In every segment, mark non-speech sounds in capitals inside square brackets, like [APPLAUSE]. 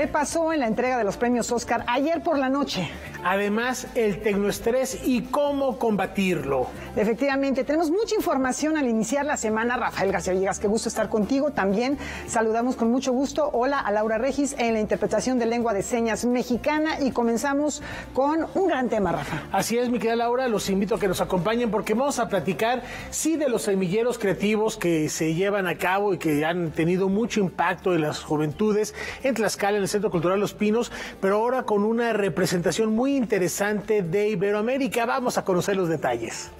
¿Qué pasó en la entrega de los premios Oscar ayer por la noche? Además, el tecnoestrés y cómo combatirlo. Efectivamente, tenemos mucha información al iniciar la semana. Rafael García Villegas, qué gusto estar contigo. También saludamos con mucho gusto. Hola a Laura Regis en la interpretación de lengua de señas mexicana y comenzamos con un gran tema, Rafa. Así es, mi querida Laura, los invito a que nos acompañen porque vamos a platicar, sí, de los semilleros creativos que se llevan a cabo y que han tenido mucho impacto en las juventudes en Tlaxcala, en el Centro Cultural Los Pinos, pero ahora con una representación muy interesante de Iberoamérica. Vamos a conocer los detalles.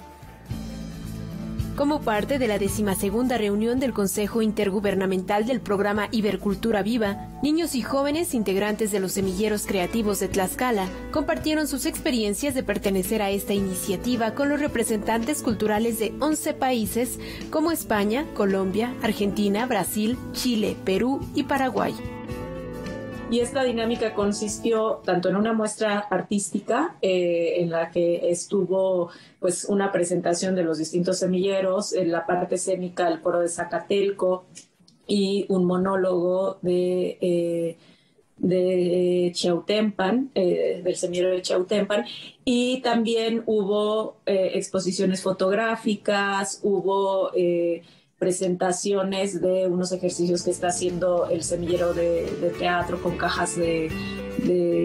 Como parte de la decimasegunda reunión del Consejo Intergubernamental del programa Ibercultura Viva, niños y jóvenes integrantes de los semilleros creativos de Tlaxcala compartieron sus experiencias de pertenecer a esta iniciativa con los representantes culturales de 11 países como España, Colombia, Argentina, Brasil, Chile, Perú y Paraguay. Y esta dinámica consistió tanto en una muestra artística eh, en la que estuvo pues una presentación de los distintos semilleros, en la parte escénica el coro de Zacatelco y un monólogo de eh, de Chautempan, eh, del semillero de Chautempan, y también hubo exposiciones fotográficas, hubo presentaciones de unos ejercicios que está haciendo el semillero de, teatro con cajas de,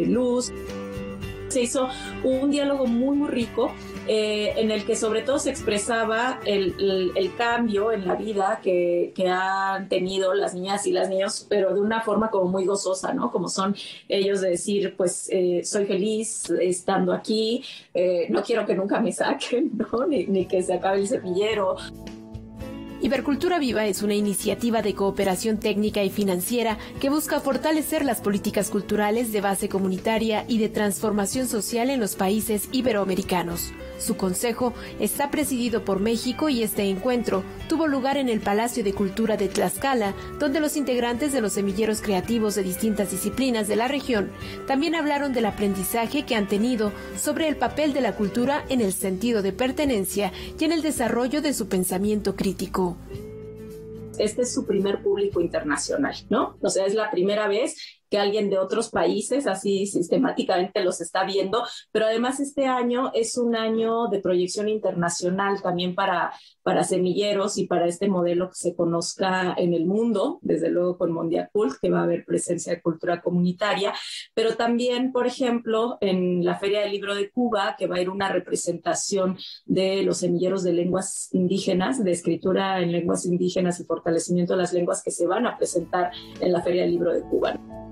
luz. Se hizo un diálogo muy, rico eh, en el que sobre todo se expresaba el, cambio en la vida que, han tenido las niñas y las niños, pero de una forma como muy gozosa, ¿no? Como son ellos de decir, pues eh, soy feliz estando aquí, eh, no quiero que nunca me saquen, [LAUGHS] ¿no? Ni, ni que se acabe el semillero. Ibercultura Viva es una iniciativa de cooperación técnica y financiera que busca fortalecer las políticas culturales de base comunitaria y de transformación social en los países iberoamericanos. Su consejo está presidido por México y este encuentro tuvo lugar en el Palacio de Cultura de Tlaxcala, donde los integrantes de los semilleros creativos de distintas disciplinas de la región también hablaron del aprendizaje que han tenido sobre el papel de la cultura en el sentido de pertenencia y en el desarrollo de su pensamiento crítico este es su primer público internacional, ¿no? O sea, es la primera vez que alguien de otros países así sistemáticamente los está viendo, pero además este año es un año de proyección internacional también para, para semilleros y para este modelo que se conozca en el mundo, desde luego con Mondial Cult, que va a haber presencia de cultura comunitaria, pero también, por ejemplo, en la Feria del Libro de Cuba, que va a ir una representación de los semilleros de lenguas indígenas, de escritura en lenguas indígenas y fortalecimiento de las lenguas que se van a presentar en la Feria del Libro de Cuba.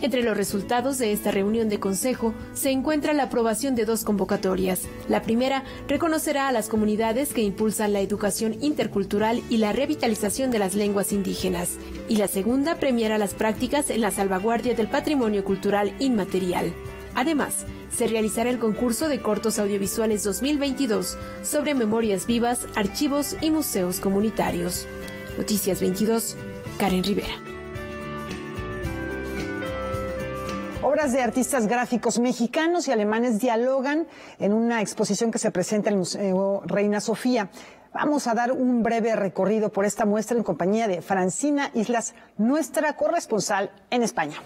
Entre los resultados de esta reunión de consejo se encuentra la aprobación de dos convocatorias. La primera reconocerá a las comunidades que impulsan la educación intercultural y la revitalización de las lenguas indígenas. Y la segunda premiará las prácticas en la salvaguardia del patrimonio cultural inmaterial. Además, se realizará el concurso de cortos audiovisuales 2022 sobre memorias vivas, archivos y museos comunitarios. Noticias 22, Karen Rivera. Obras de artistas gráficos mexicanos y alemanes dialogan en una exposición que se presenta en el Museo Reina Sofía. Vamos a dar un breve recorrido por esta muestra en compañía de Francina Islas, nuestra corresponsal en España.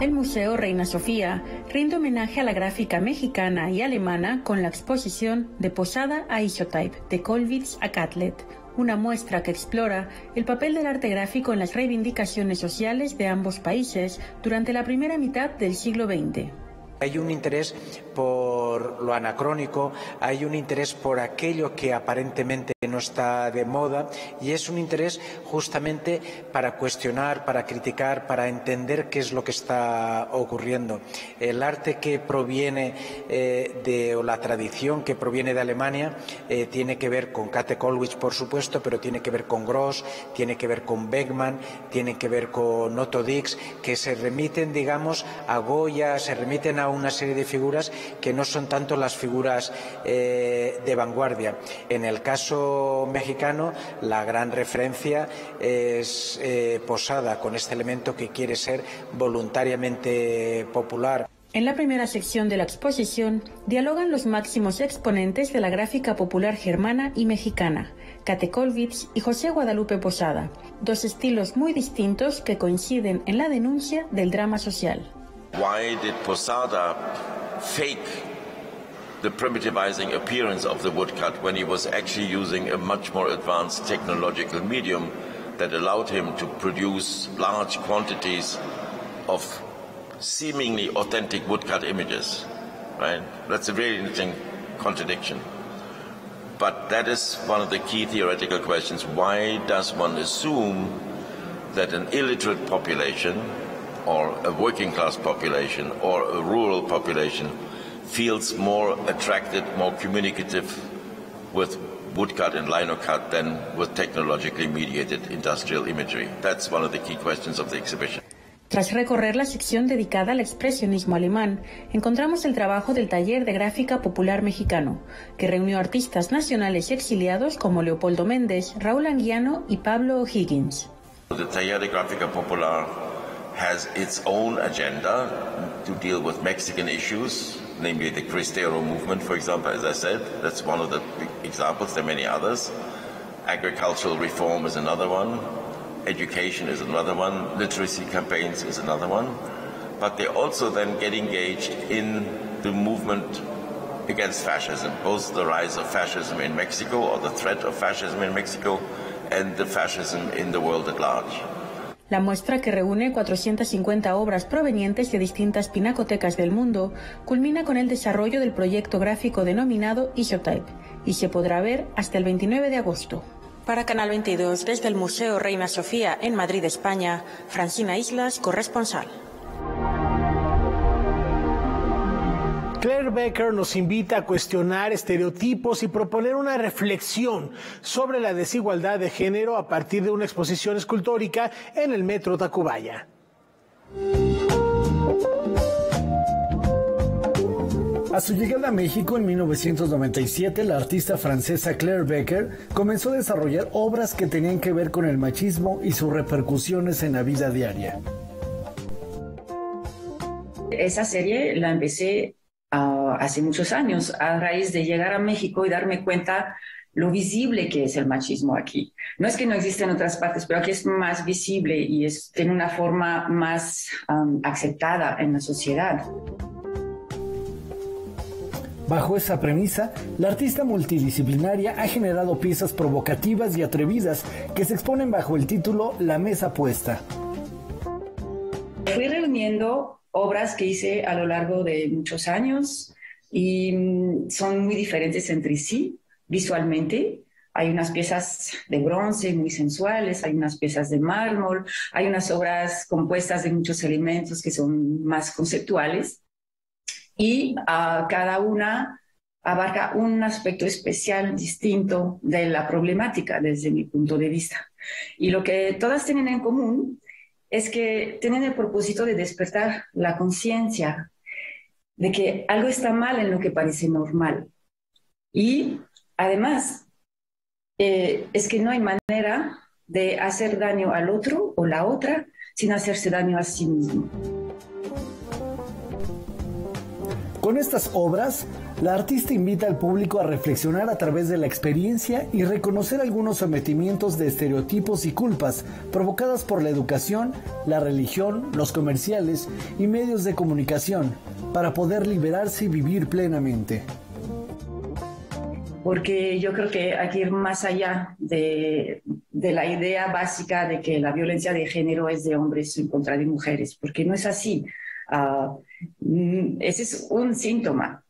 El Museo Reina Sofía rinde homenaje a la gráfica mexicana y alemana con la exposición de Posada a Isotype de Colwitz a Catlet, una muestra que explora el papel del arte gráfico en las reivindicaciones sociales de ambos países durante la primera mitad del siglo XX. Hay un interés por lo anacrónico, hay un interés por aquello que aparentemente no está de moda y es un interés justamente para cuestionar, para criticar, para entender qué es lo que está ocurriendo. El arte que proviene eh, de, o la tradición que proviene de Alemania eh, tiene que ver con Kate Kollwitz, por supuesto, pero tiene que ver con Gross, tiene que ver con Beckmann, tiene que ver con Otto Dix, que se remiten, digamos, a Goya, se remiten a una serie de figuras que no son tanto las figuras eh, de vanguardia. En el caso mexicano, la gran referencia es eh, Posada, con este elemento que quiere ser voluntariamente popular. En la primera sección de la exposición dialogan los máximos exponentes de la gráfica popular germana y mexicana, Kate Kolwitz y José Guadalupe Posada, dos estilos muy distintos que coinciden en la denuncia del drama social. Why did Posada fake the primitivizing appearance of the woodcut when he was actually using a much more advanced technological medium that allowed him to produce large quantities of seemingly authentic woodcut images, right? That's a very interesting contradiction. But that is one of the key theoretical questions. Why does one assume that an illiterate population, or a working class population, or a rural population feels more attracted, more communicative with woodcut and linocut than with technologically mediated industrial imagery? That's one of the key questions of the exhibition. Tras recorrer la sección dedicada al expresionismo alemán, encontramos el trabajo del Taller de Gráfica Popular Mexicano, que reunió artistas nacionales y exiliados como Leopoldo Méndez, Raúl Anguiano y Pablo O'Higgins. The Taller de Gráfica Popular has its own agenda to deal with Mexican issues, namely the Cristero movement, for example, as I said. That's one of the examples. There are many others. Agricultural reform is another one. education is another one, literacy campaigns is another one. But they also then get engaged in the movement against fascism, both the rise of fascism in Mexico or the threat of fascism in Mexico and the fascism in the world at large. La muestra, que reúne 450 obras provenientes de distintas pinacotecas del mundo, culmina con el desarrollo del proyecto gráfico denominado Isotype y se podrá ver hasta el 29 de agosto. Para Canal 22, desde el Museo Reina Sofía en Madrid, España, Francina Islas, corresponsal. Claire Becker nos invita a cuestionar estereotipos y proponer una reflexión sobre la desigualdad de género a partir de una exposición escultórica en el Metro Tacubaya. A su llegada a México en 1997, la artista francesa Claire Becker comenzó a desarrollar obras que tenían que ver con el machismo y sus repercusiones en la vida diaria. Esa serie la empecé ah, hace muchos años a raíz de llegar a México y darme cuenta lo visible que es el machismo aquí. No es que no exista en otras partes, pero aquí es más visible y es, tiene una forma más aceptada en la sociedad. Bajo esa premisa, la artista multidisciplinaria ha generado piezas provocativas y atrevidas que se exponen bajo el título La Mesa Puesta. Fui reuniendo obras que hice a lo largo de muchos años y mm, son muy diferentes entre sí visualmente. Hay unas piezas de bronce muy sensuales, hay unas piezas de mármol, hay unas obras compuestas de muchos elementos que son más conceptuales y uh, cada una abarca un aspecto especial, distinto de la problemática desde mi punto de vista. Y lo que todas tienen en común es que tienen el propósito de despertar la conciencia de que algo está mal en lo que parece normal. Y además, eh, es que no hay manera de hacer daño al otro o la otra sin hacerse daño a sí mismo. Con estas obras, la artista invita al público a reflexionar a través de la experiencia y reconocer algunos sometimientos de estereotipos y culpas provocadas por la educación, la religión, los comerciales y medios de comunicación para poder liberarse y vivir plenamente. Porque yo creo que hay que ir más allá de, la idea básica de que la violencia de género es de hombres en contra de mujeres, porque no es así. Ah, ese es un síntoma,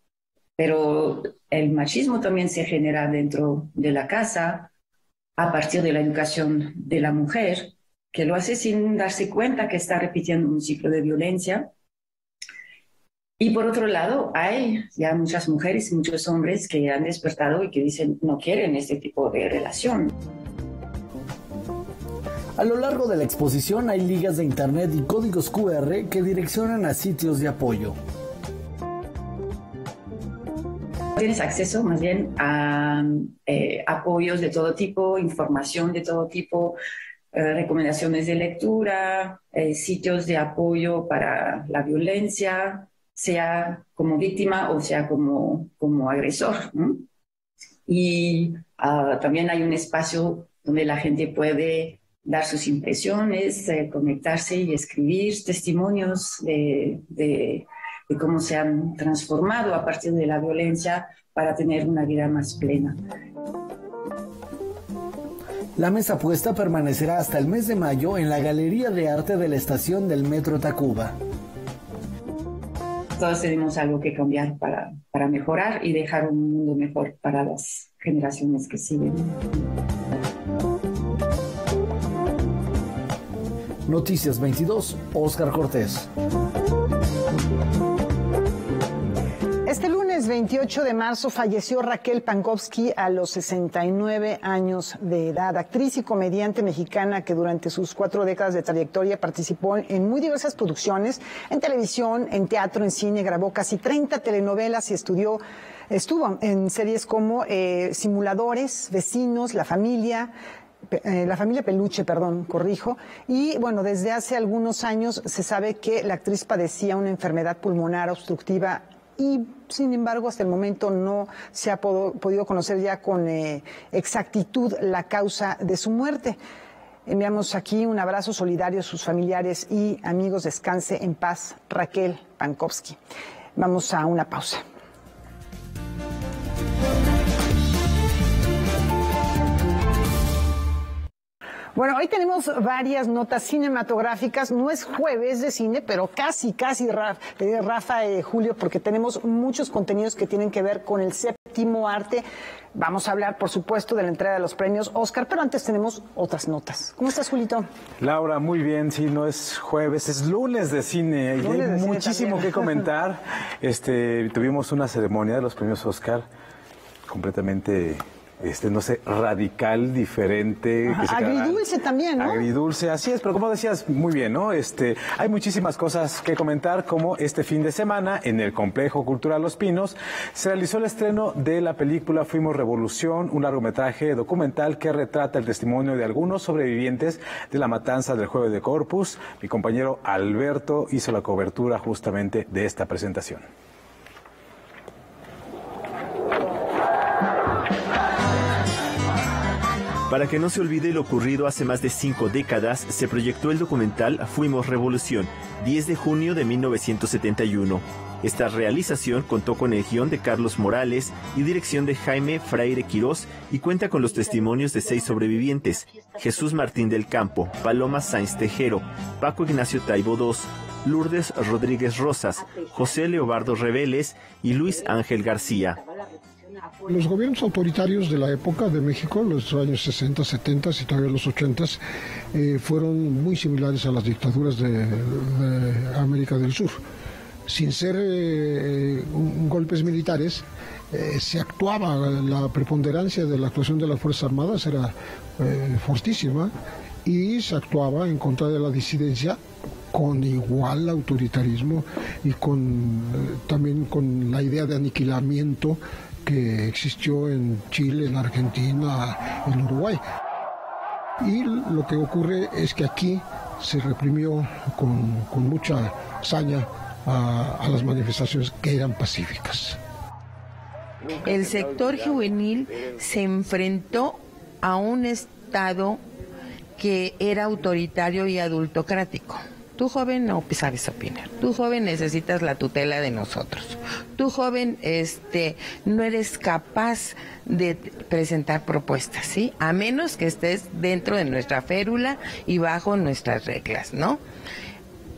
pero el machismo también se genera dentro de la casa a partir de la educación de la mujer, que lo hace sin darse cuenta que está repitiendo un ciclo de violencia. Y por otro lado, hay ya muchas mujeres y muchos hombres que han despertado y que dicen no quieren este tipo de relación. A lo largo de la exposición hay ligas de internet y códigos QR que direccionan a sitios de apoyo. Tienes acceso más bien a eh, apoyos de todo tipo, información de todo tipo, eh, recomendaciones de lectura, eh, sitios de apoyo para la violencia, sea como víctima o sea como, como agresor. Y ah, también hay un espacio donde la gente puede dar sus impresiones, eh, conectarse y escribir testimonios de, de, cómo se han transformado a partir de la violencia para tener una vida más plena. La mesa puesta permanecerá hasta el mes de mayo en la Galería de Arte de la Estación del Metro Tacuba. Todos tenemos algo que cambiar para, para mejorar y dejar un mundo mejor para las generaciones que siguen. Noticias 22, Oscar Cortés. Este lunes 28 de marzo falleció Raquel Pankowski a los 69 años de edad, actriz y comediante mexicana que durante sus cuatro décadas de trayectoria participó en muy diversas producciones, en televisión, en teatro, en cine, grabó casi 30 telenovelas y estudió estuvo en series como eh, Simuladores, Vecinos, La Familia, eh, la familia Peluche, perdón, corrijo. Y bueno, desde hace algunos años se sabe que la actriz padecía una enfermedad pulmonar obstructiva y sin embargo hasta el momento no se ha podido conocer ya con eh, exactitud la causa de su muerte. Enviamos aquí un abrazo solidario a sus familiares y amigos. Descanse en paz, Raquel Pankowski. Vamos a una pausa. Bueno, hoy tenemos varias notas cinematográficas. No es jueves de cine, pero casi, casi, eh, Rafa, eh, Julio, porque tenemos muchos contenidos que tienen que ver con el séptimo arte. Vamos a hablar, por supuesto, de la entrega de los premios Oscar, pero antes tenemos otras notas. ¿Cómo estás, Julito? Laura, muy bien. Sí, no es jueves, es lunes de cine y hay muchísimo que comentar. [LAUGHS] Este, tuvimos una ceremonia de los premios Oscar completamente este, no sé, radical, diferente. agridulce también, ¿no? Agridulce, así es, pero como decías muy bien, ¿no? Este, hay muchísimas cosas que comentar, como este fin de semana en el Complejo Cultural Los Pinos se realizó el estreno de la película Fuimos Revolución, un largometraje documental que retrata el testimonio de algunos sobrevivientes de la matanza del jueves de Corpus. Mi compañero Alberto hizo la cobertura justamente de esta presentación. Para que no se olvide lo ocurrido hace más de cinco décadas, se proyectó el documental Fuimos Revolución, 10 de junio de 1971. Esta realización contó con el guion de Carlos Morales y dirección de Jaime Fraire Quirós y cuenta con los testimonios de seis sobrevivientes, Jesús Martín del Campo, Paloma Sainz Tejero, Paco Ignacio Taibo II, Lourdes Rodríguez Rosas, José Leobardo Reveles y Luis Ángel García. Los gobiernos autoritarios de la época de México, los años 60, 70 y todavía los 80, eh, fueron muy similares a las dictaduras de, América del Sur. Sin ser eh, golpes militares, eh, se actuaba, la preponderancia de la actuación de las Fuerzas Armadas era fortísima y se actuaba en contra de la disidencia con igual autoritarismo y con también con la idea de aniquilamiento que existió en Chile, en Argentina, en Uruguay. Y lo que ocurre es que aquí se reprimió con, mucha saña a, a las manifestaciones que eran pacíficas. El sector juvenil se enfrentó a un Estado que era autoritario y adultocrático. Tú joven no sabes opinar. Tú joven necesitas la tutela de nosotros. Tú joven este no eres capaz de presentar propuestas, ¿sí? A menos que estés dentro de nuestra férula y bajo nuestras reglas, ¿no?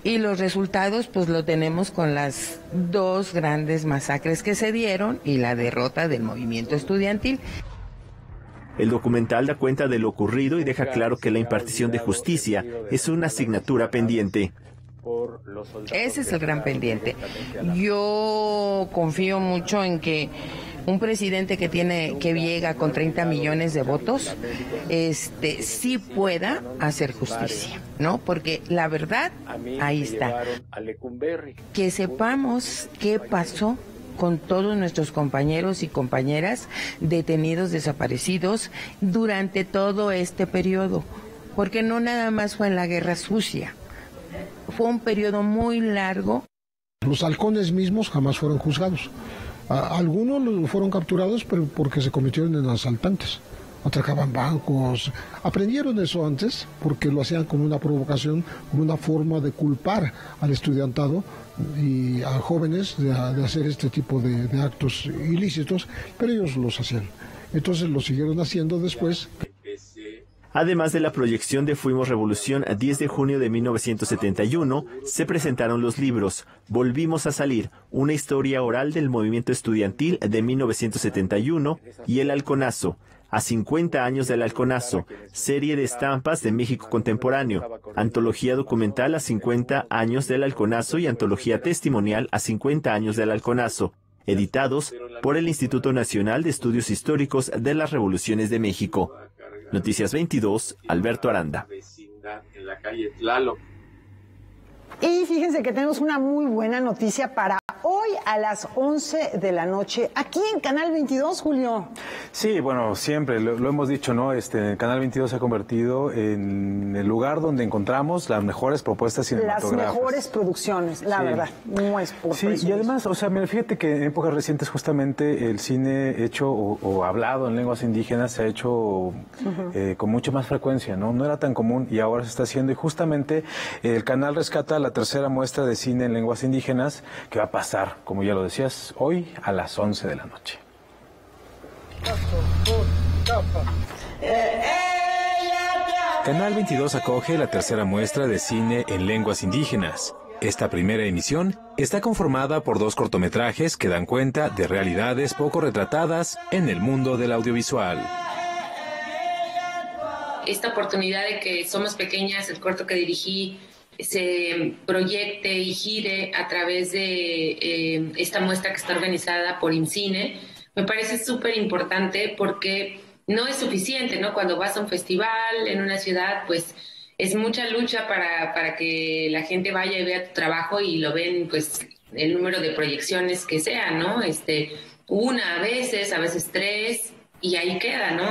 Y los resultados pues lo tenemos con las dos grandes masacres que se dieron y la derrota del movimiento estudiantil. El documental da cuenta de lo ocurrido y deja claro que la impartición de justicia es una asignatura pendiente. Ese es el gran pendiente. Yo confío mucho en que un presidente que tiene que llega con 30 millones de votos, este sí pueda hacer justicia, ¿no? Porque la verdad ahí está. Que sepamos qué pasó con todos nuestros compañeros y compañeras detenidos, desaparecidos durante todo este periodo, porque no nada más fue en la guerra sucia, fue un periodo muy largo Los halcones mismos jamás fueron juzgados. algunos fueron capturados pero porque se convirtieron en asaltantes atracaban bancos. Aprendieron eso antes porque lo hacían como una provocación, como una forma de culpar al estudiantado y a jóvenes de, hacer este tipo de, actos ilícitos, pero ellos los hacían. Entonces lo siguieron haciendo después. Además de la proyección de Fuimos Revolución a 10 de junio de 1971, se presentaron los libros Volvimos a salir, una historia oral del movimiento estudiantil de 1971 y El Halconazo, a 50 años del Halconazo, serie de estampas de México contemporáneo, antología documental a 50 años del Halconazo y antología testimonial a 50 años del Halconazo, editados por el Instituto Nacional de Estudios Históricos de las Revoluciones de México. Noticias 22, Alberto Aranda. Y fíjense que tenemos una muy buena noticia para hoy a las 11 de la noche, aquí en Canal 22, Julio. Sí, bueno, siempre lo, hemos dicho, ¿no? Este, el Canal 22 se ha convertido en el lugar donde encontramos las mejores propuestas cinematográficas. Las mejores producciones, la verdad, no es por Sí, y además, o sea, fíjate que en épocas recientes justamente el cine hecho o, hablado en lenguas indígenas se ha hecho eh, con mucha más frecuencia, ¿no? No era tan común y ahora se está haciendo y justamente el canal rescata la tercera muestra de cine en lenguas indígenas que va a pasar como ya lo decías, hoy a las 11 de la noche. Canal 22 acoge la tercera muestra de cine en lenguas indígenas. Esta primera emisión está conformada por dos cortometrajes que dan cuenta de realidades poco retratadas en el mundo del audiovisual. Esta oportunidad de que Somos Pequeñas, el corto que dirigí se proyecte y gire a través de eh, esta muestra que está organizada por INCINE, me parece súper importante porque no es suficiente, ¿no? Cuando vas a un festival en una ciudad, pues es mucha lucha para, para que la gente vaya y vea tu trabajo y lo ven, pues, el número de proyecciones que sea, ¿no? Este, una a veces, a veces tres, y ahí queda, ¿no?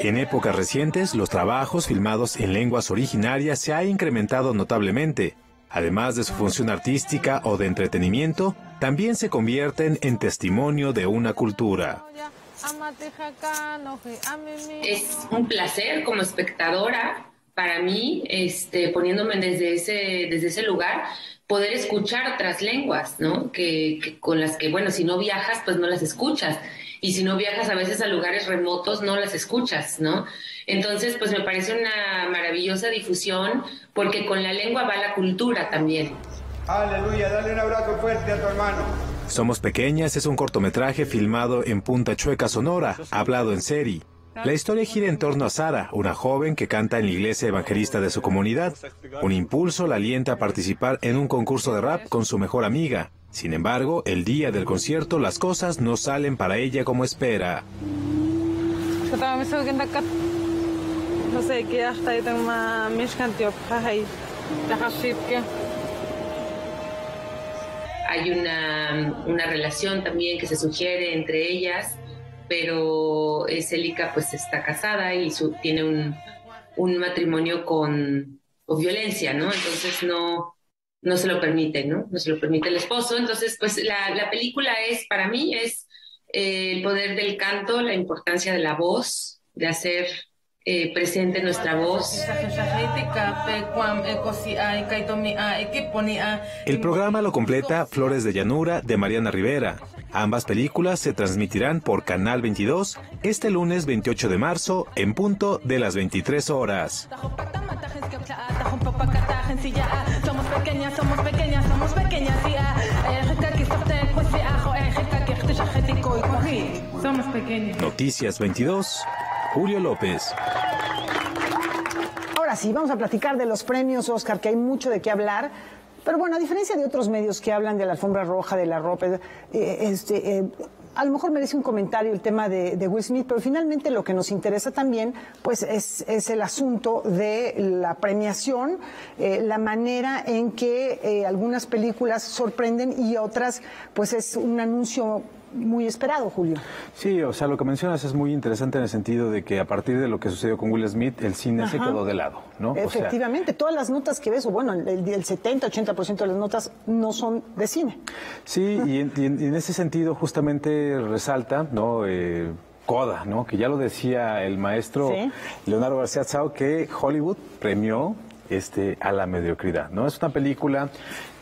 En épocas recientes, los trabajos filmados en lenguas originarias se ha incrementado notablemente. Además de su función artística o de entretenimiento, también se convierten en testimonio de una cultura. Es un placer como espectadora para mí, este, poniéndome desde ese, desde ese lugar, poder escuchar otras lenguas, ¿no? que, con las que, bueno, si no viajas, pues no las escuchas y si no viajas a veces a lugares remotos no las escuchas, ¿no? Entonces, pues me parece una maravillosa difusión porque con la lengua va la cultura también. Aleluya, dale un abrazo fuerte a tu hermano. Somos Pequeñas es un cortometraje filmado en Punta Chueca, Sonora, hablado en serie. La historia gira en torno a Sara, una joven que canta en la iglesia evangelista de su comunidad. Un impulso la alienta a participar en un concurso de rap con su mejor amiga. Sin embargo, el día del concierto las cosas no salen para ella como espera. Hay una, una relación también que se sugiere entre ellas, pero Celica pues está casada y su, tiene un, un matrimonio con, con violencia, ¿no? Entonces no, no se lo permite, ¿no? No se lo permite el esposo. Entonces, pues la, película es, para mí, es eh, el poder del canto, la importancia de la voz, de hacer eh, presente nuestra voz. El programa lo completa Flores de Llanura de Mariana Rivera. Ambas películas se transmitirán por Canal 22 este lunes 28 de marzo en punto de las 23 horas. Somos pequeñas, somos pequeñas, somos pequeñas. Somos pequeñas. Noticias 22, Julio López. Ahora sí, vamos a platicar de los premios Oscar, que hay mucho de qué hablar. Pero bueno, a diferencia de otros medios que hablan de la alfombra roja, de la ropa, eh, este, eh, a lo mejor merece un comentario el tema de, Will Smith, pero finalmente lo que nos interesa también pues es, el asunto de la premiación, eh, la manera en que eh, algunas películas sorprenden y otras pues es un anuncio muy esperado, Julio. Sí, o sea, lo que mencionas es muy interesante en el sentido de que a partir de lo que sucedió con Will Smith, el cine se quedó de lado, ¿no? O sea, Efectivamente, todas las notas que ves, o bueno, el, el 70-80% de las notas no son de cine. Sí, y en, y en- y en ese sentido justamente resalta, ¿no? Eh, Coda, ¿no? Que ya lo decía el maestro Sí. Leonardo García Tsao que Hollywood premió este, a la mediocridad, ¿no? Es una película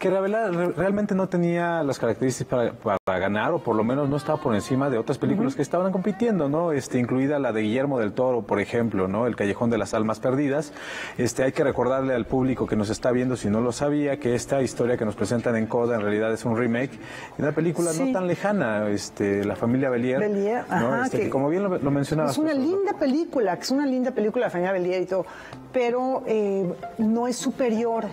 que re- realmente no tenía las características para, para ganar, o por lo menos no estaba por encima de otras películas que estaban compitiendo, ¿no? Este, incluida la de Guillermo del Toro, por ejemplo, ¿no? El Callejón de las Almas Perdidas. Este, hay que recordarle al público que nos está viendo, si no lo sabía, que esta historia que nos presentan en Coda en realidad es un remake de una película Sí. no tan lejana, este, La familia Belier. Belier, ¿no? ajá, Este, que- que como bien lo, lo mencionabas. Es una pues, linda película, que es una linda película, la familia Belier y todo, pero eh, no es superior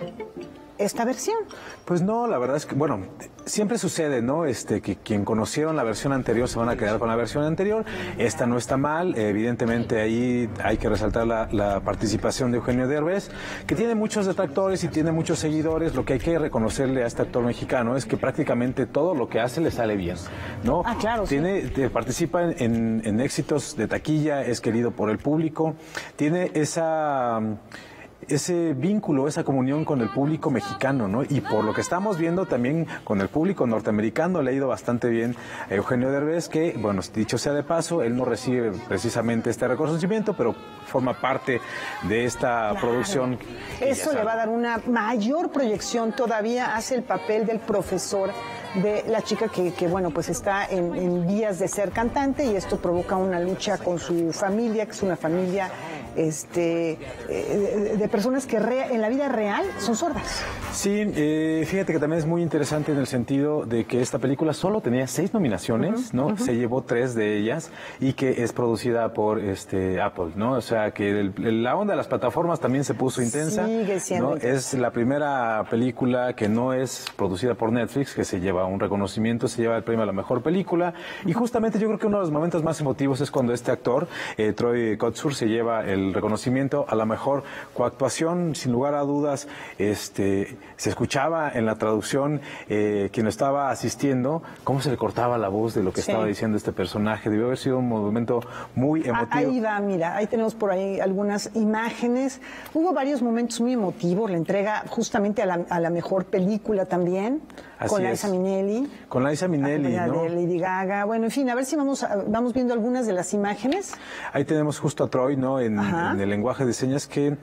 esta versión. Pues no, la verdad es que, bueno, siempre sucede, ¿no? Este, que quien conocieron la versión anterior se van a quedar con la versión anterior. Esta no está mal, evidentemente ahí hay que resaltar la, la participación de Eugenio Derbez, que tiene muchos detractores y tiene muchos seguidores. Lo que hay que reconocerle a este actor mexicano es que prácticamente todo lo que hace le sale bien, ¿no? Ah, claro, sí. Tiene, te- participa en, en- en éxitos de taquilla, es querido por el público, tiene esa ese vínculo, esa comunión con el público mexicano, ¿no? Y por lo que estamos viendo también con el público norteamericano le ha ido bastante bien a Eugenio Derbez, que, bueno, dicho sea de paso, él no recibe precisamente este reconocimiento, pero forma parte de esta producción. Eso le va a dar una mayor proyección todavía, hace el papel del profesor de la chica que, que, bueno, pues está en, en vías de ser cantante y esto provoca una lucha con su familia, que es una familia este, eh, de, personas que rea- en la vida real son sordas. Sí, eh, fíjate que también es muy interesante en el sentido de que esta película solo tenía seis nominaciones, ¿no? Se llevó tres de ellas y que es producida por este Apple, ¿no? O sea que el- la onda de las plataformas también se puso intensa. Sigue siendo. Es la primera película que no es producida por Netflix, que se lleva un reconocimiento, se lleva el premio a la mejor película. Y justamente yo creo que uno de los momentos más emotivos es cuando este actor, eh, Troy Kotsur, se lleva el reconocimiento a la mejor coactuación. Sin lugar a dudas, este, se escuchaba en la traducción eh, quien estaba asistiendo, cómo se le cortaba la voz de lo que Sí. estaba diciendo este personaje. Debió haber sido un momento muy emotivo. Ahí va, mira, ahí tenemos por ahí algunas imágenes. Hubo varios momentos muy emotivos, la entrega justamente a la, a la mejor película también, Así con. Liza Minnelli. Con Liza Minnelli, ¿no? de Lady Gaga. Bueno, en fin, a ver si vamos, vamos viendo algunas de las imágenes. Ahí tenemos justo a Troy, ¿no? En, en el lenguaje de señas que,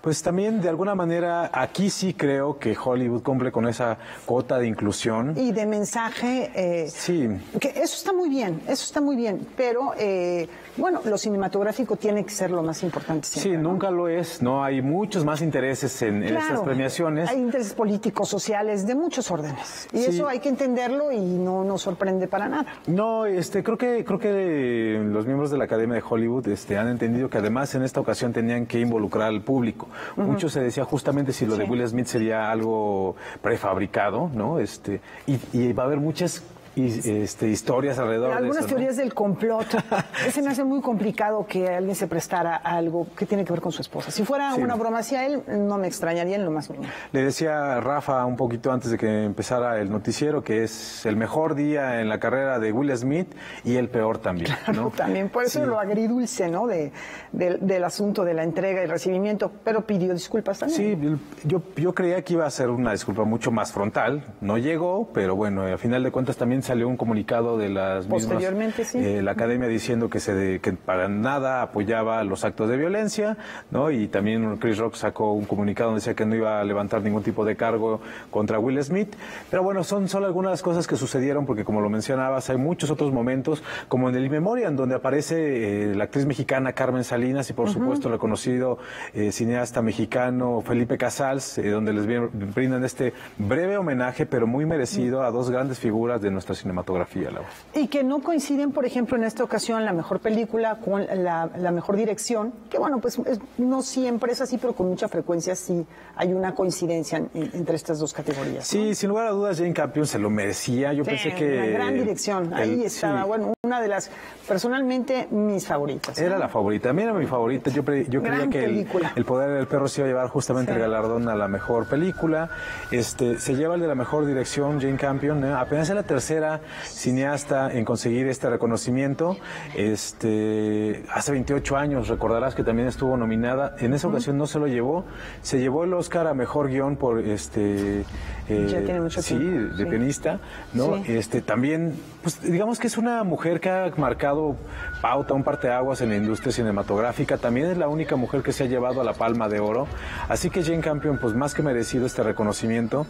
pues también de alguna manera, aquí sí creo que Hollywood cumple con esa cuota de inclusión. Y de mensaje. eh, Sí. que eso está muy bien, eso está muy bien, pero eh, bueno, lo cinematográfico tiene que ser lo más importante Sí. ¿no? nunca lo es, ¿no? Hay muchos más intereses en, en estas Claro, premiaciones. Hay intereses políticos, sociales, de muchos órdenes. Y Sí. eso hay que entenderlo y no nos sorprende para nada. No, este, creo que creo que los miembros de la Academia de Hollywood este, han entendido que además en esta ocasión tenían que involucrar al público. Ujú. Mucho se decía justamente si lo de. Will Smith sería algo prefabricado, ¿no? Este, y, y va a haber muchas y, este, historias alrededor Algunas de eso. ¿no? teorías del complot. [LAUGHS] Ese me hace muy complicado que alguien se prestara a algo que tiene que ver con su esposa. Si fuera Sí. una broma hacia él, no me extrañaría en lo más mínimo. Le decía Rafa un poquito antes de que empezara el noticiero que es el mejor día en la carrera de Will Smith y el peor también, [LAUGHS] ¿no? También, por eso Sí. lo agridulce, ¿no? De, del- del asunto de la entrega y recibimiento, pero pidió disculpas también. Sí, yo, yo creía que iba a ser una disculpa mucho más frontal. No llegó, pero bueno, a final de cuentas también salió un comunicado de las mismas, Posteriormente, sí. eh, la academia diciendo que se de- que para nada apoyaba los actos de violencia, ¿no? Y también Chris Rock sacó un comunicado donde decía que no iba a levantar ningún tipo de cargo contra Will Smith. Pero bueno, son solo algunas cosas que sucedieron porque como lo mencionabas, hay muchos otros momentos, como en el In Memoriam, donde aparece eh, la actriz mexicana Carmen Salinas y por supuesto el reconocido eh, cineasta mexicano Felipe Casals, eh, donde les brindan este breve homenaje, pero muy merecido a dos grandes figuras de nuestra cinematografía. Laura. Y que no coinciden, por ejemplo, en esta ocasión la mejor película con la, la mejor dirección, que bueno, pues es- no siempre es así, pero con mucha frecuencia sí hay una coincidencia en- en- entre estas dos categorías. Sí, sin lugar a dudas, Jane Campion se lo merecía. Yo Sí, pensé que. Una gran dirección, ahí el- estaba, sí. bueno, una de las, personalmente, mis favoritas. Era la favorita, mira mi favorita. Yo, yo creía que el, Poder del Perro se iba a llevar justamente el galardón a la mejor película. Este, se lleva el de la mejor dirección, Jane Campion. Apenas es la tercera cineasta en conseguir este reconocimiento. Este, hace 28 años, recordarás que también estuvo nominada. En esa ocasión no se lo llevó. Se llevó el Oscar a mejor guion por este. Eh, sí, de pianista, ¿no? Este, también, pues digamos que es una mujer que ha marcado pauta, un parteaguas en la industria cinematográfica. También es la única mujer que se ha llevado a la palma de oro. Así que Jane Campion, pues más que merecido este reconocimiento.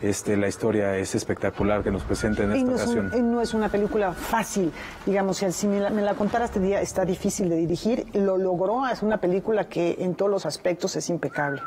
Este, la historia es espectacular que nos presenta en esta ocasión. no es una película fácil, digamos, si me la, me la contara este día, está difícil de dirigir, lo logró, es una película que en todos los aspectos es impecable.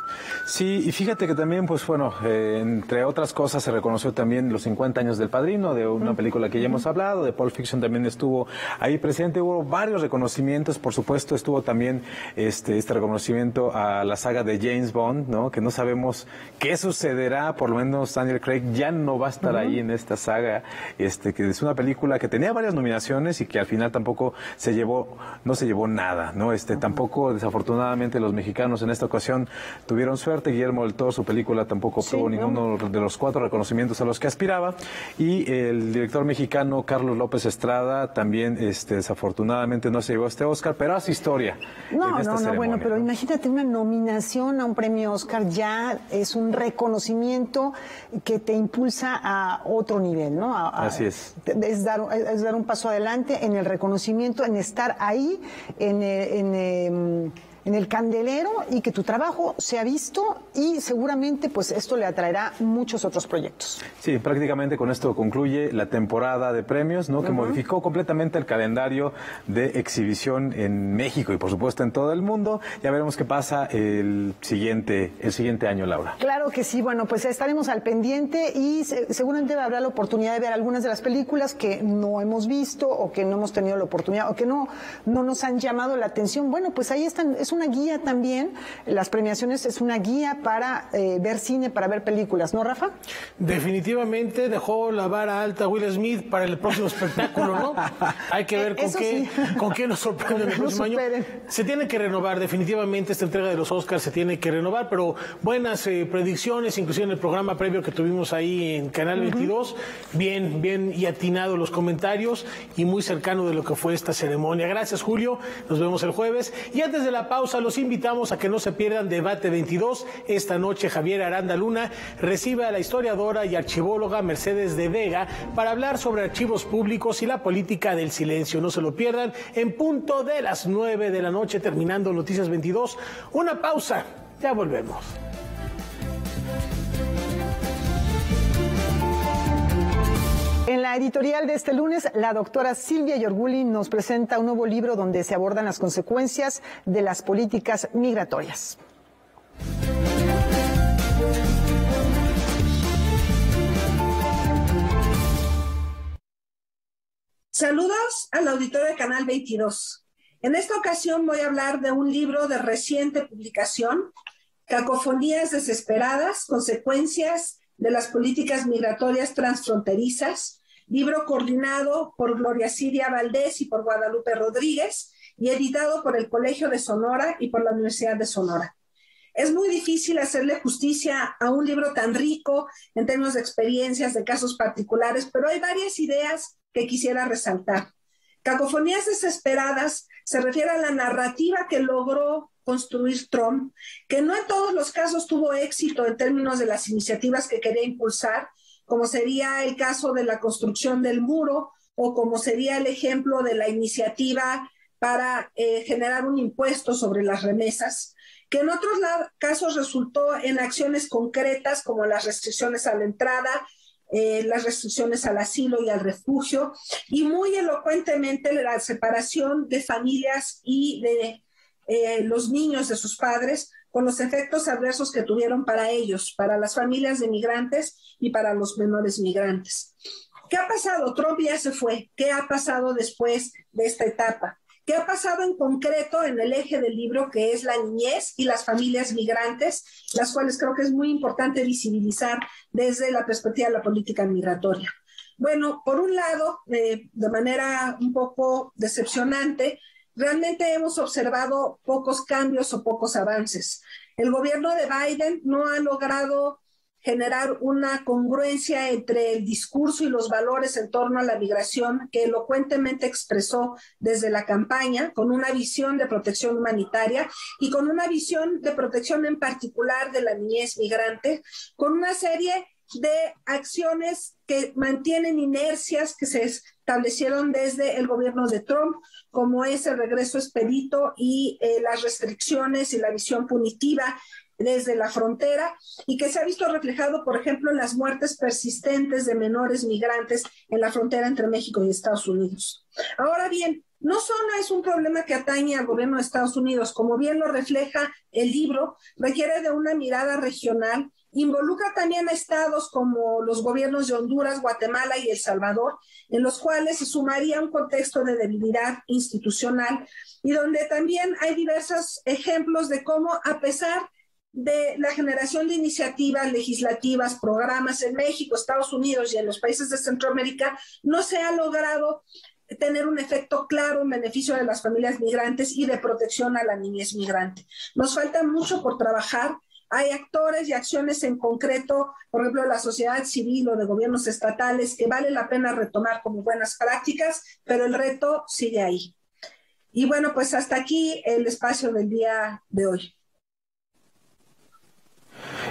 Sí, y fíjate que también, pues bueno, eh, entre otras cosas se reconoció también los 50 años del Padrino, de una película que ya hemos hablado, de Pulp Fiction también estuvo ahí presente, hubo varios reconocimientos, por supuesto estuvo también este, este reconocimiento a la saga de James Bond, ¿no? Que no sabemos qué sucederá, por lo menos Daniel Craig ya no va a estar ahí en esta saga, este, que es una película que tenía varias nominaciones y que al final tampoco se llevó, no se llevó nada, ¿no? Este, tampoco, desafortunadamente, los mexicanos en esta ocasión tuvieron suerte. Guillermo del Toro, su película, tampoco obtuvo ninguno de los cuatro reconocimientos a los que aspiraba. Y el director mexicano Carlos López Estrada también, este, desafortunadamente, no se llevó este Oscar, pero hace historia. No, en esta no, no, bueno, pero imagínate una nominación a un premio Oscar ya es un reconocimiento que te impulsa a otro nivel, ¿no? Así es. Es dar, es dar un paso adelante en el reconocimiento, en estar ahí, en, eh, en, em, en el candelero y que tu trabajo sea visto y seguramente pues esto le atraerá muchos otros proyectos. Sí, prácticamente con esto concluye la temporada de premios, ¿no? Que modificó completamente el calendario de exhibición en México y por supuesto en todo el mundo. Ya veremos qué pasa el siguiente, el siguiente año, Laura. Claro que sí, bueno, pues estaremos al pendiente y seguramente habrá la oportunidad de ver algunas de las películas que no hemos visto o que no hemos tenido la oportunidad o que no, no nos han llamado la atención. Bueno, pues ahí están, es una guía también, las premiaciones es una guía para eh, ver cine, para ver películas, ¿no, Rafa? Definitivamente dejó la vara alta Will Smith para el próximo espectáculo, ¿no? [LAUGHS] Hay que ver con, qué, con qué nos sorprende el [LAUGHS] próximo año. Se tiene que renovar, definitivamente esta entrega de los Oscars se tiene que renovar, pero buenas eh, predicciones, inclusive en el programa previo que tuvimos ahí en Canal 22, bien, bien y atinado los comentarios y muy cercano de lo que fue esta ceremonia. Gracias, Julio. Nos vemos el jueves. Y antes de la pausa, los invitamos a que no se pierdan Debate 22. Esta noche Javier Aranda Luna recibe a la historiadora y archivóloga Mercedes de Vega para hablar sobre archivos públicos y la política del silencio. No se lo pierdan en punto de las 9 de la noche terminando Noticias 22. Una pausa, ya volvemos. En la editorial de este lunes, la doctora Silvia Yorguli nos presenta un nuevo libro donde se abordan las consecuencias de las políticas migratorias. Saludos al auditorio de Canal 22. En esta ocasión voy a hablar de un libro de reciente publicación, Cacofonías desesperadas, consecuencias de las políticas migratorias transfronterizas, libro coordinado por Gloria Siria Valdés y por Guadalupe Rodríguez y editado por el Colegio de Sonora y por la Universidad de Sonora. Es muy difícil hacerle justicia a un libro tan rico en términos de experiencias, de casos particulares, pero hay varias ideas que quisiera resaltar. Cacofonías desesperadas se refiere a la narrativa que logró construir Trump, que no en todos los casos tuvo éxito en términos de las iniciativas que quería impulsar, como sería el caso de la construcción del muro o como sería el ejemplo de la iniciativa para eh, generar un impuesto sobre las remesas, que en otros casos resultó en acciones concretas como las restricciones a la entrada, eh, las restricciones al asilo y al refugio, y muy elocuentemente la separación de familias y de eh, los niños de sus padres con los efectos adversos que tuvieron para ellos, para las familias de migrantes y para los menores migrantes. ¿Qué ha pasado? Trump ya se fue. ¿Qué ha pasado después de esta etapa? ¿Qué ha pasado en concreto en el eje del libro que es la niñez y las familias migrantes, las cuales creo que es muy importante visibilizar desde la perspectiva de la política migratoria? Bueno, por un lado, de manera un poco decepcionante, realmente hemos observado pocos cambios o pocos avances. El gobierno de Biden no ha logrado generar una congruencia entre el discurso y los valores en torno a la migración que elocuentemente expresó desde la campaña, con una visión de protección humanitaria y con una visión de protección en particular de la niñez migrante, con una serie de acciones que mantienen inercias que se establecieron desde el gobierno de Trump, como es el regreso expedito y eh, las restricciones y la visión punitiva desde la frontera y que se ha visto reflejado, por ejemplo, en las muertes persistentes de menores migrantes en la frontera entre México y Estados Unidos. Ahora bien, no solo es un problema que atañe al gobierno de Estados Unidos, como bien lo refleja el libro, requiere de una mirada regional Involucra también a estados como los gobiernos de Honduras, Guatemala y El Salvador, en los cuales se sumaría un contexto de debilidad institucional y donde también hay diversos ejemplos de cómo, a pesar de la generación de iniciativas legislativas, programas en México, Estados Unidos y en los países de Centroamérica, no se ha logrado tener un efecto claro en beneficio de las familias migrantes y de protección a la niñez migrante. Nos falta mucho por trabajar hay actores y acciones en concreto, por ejemplo, de la sociedad civil o de gobiernos estatales, que vale la pena retomar como buenas prácticas, pero el reto sigue ahí. Y bueno, pues hasta aquí el espacio del día de hoy.